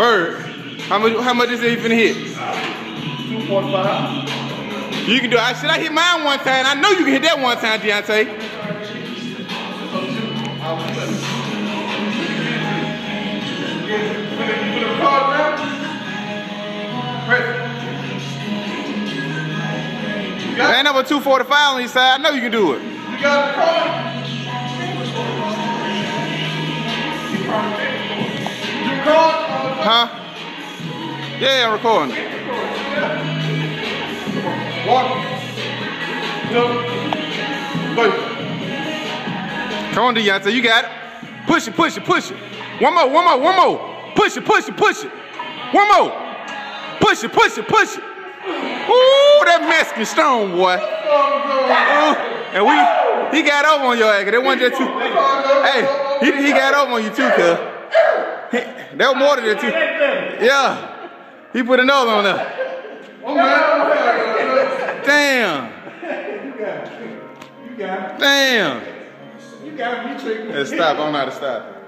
Bird. How much? How much is it even hit? Two point five. You can do. I should I hit mine one time? I know you can hit that one time, Deontay. Ain't number 245 on your side. I know you can do it. You got the card? Huh? Yeah, I'm recording. One, two, three. Come on, Deontay, you got it. Push it, push it, push it. One more, one more, one more. Push it, push it, push it. One more. Push it, push it, push it. Ooh, that Mexican stone, boy. Ooh, and we, he got over on your ass. That wasn't just too. Hey, he, he got over on you too, cuz. He- That was more than too. Yeah. He put another on there. Oh, man. Damn. You got it. Damn. You got it. You tricked me. Let's stop. I don't know how to stop.